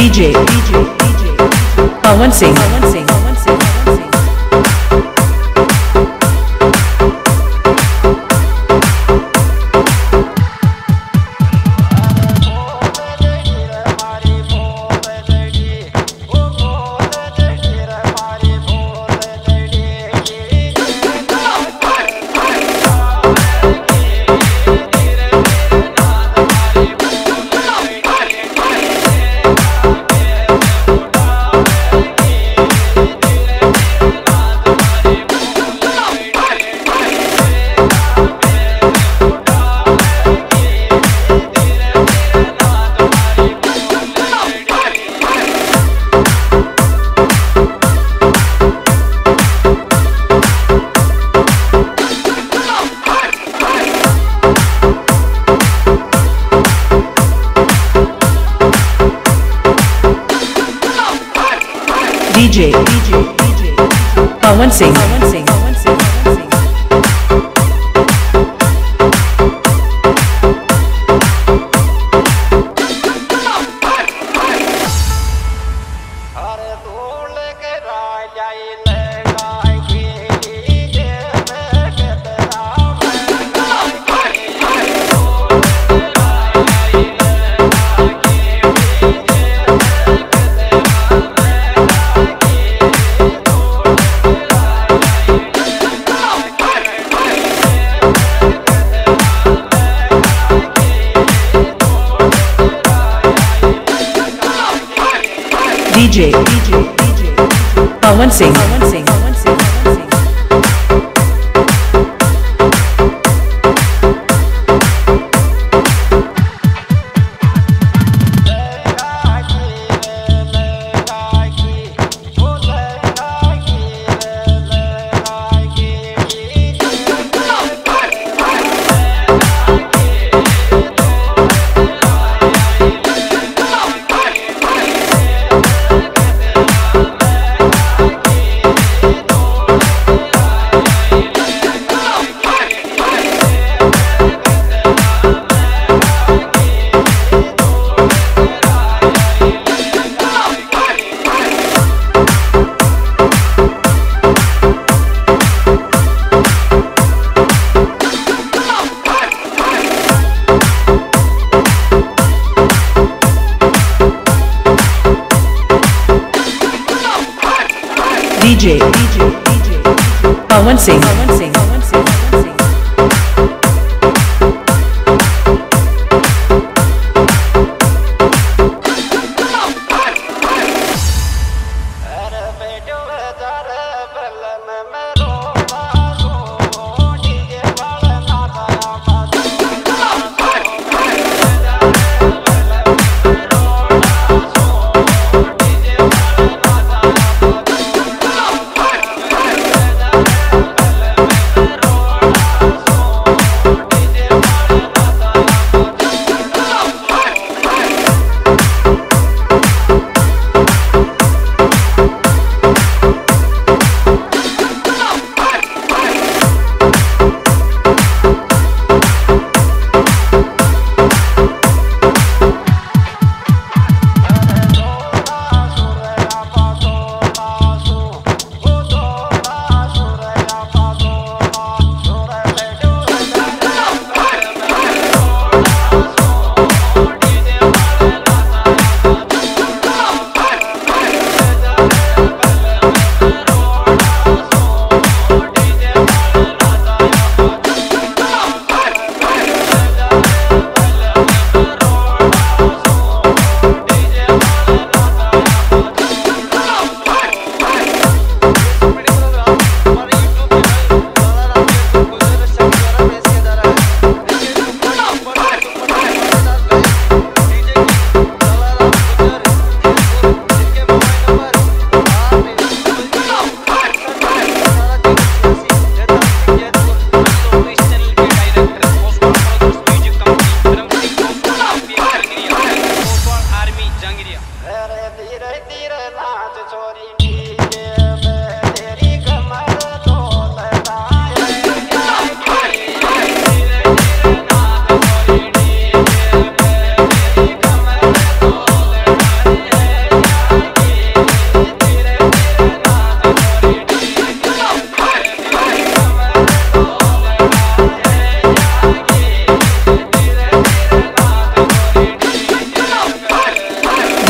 DJ. Pawan Singh DJ Pawan Singh. DJ. Pawan Singh. DJ. Oh, Pawan Singh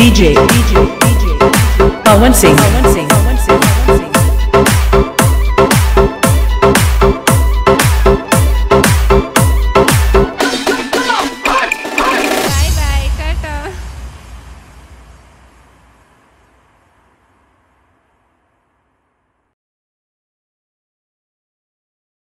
DJ. Dj dj